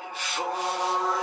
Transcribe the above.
If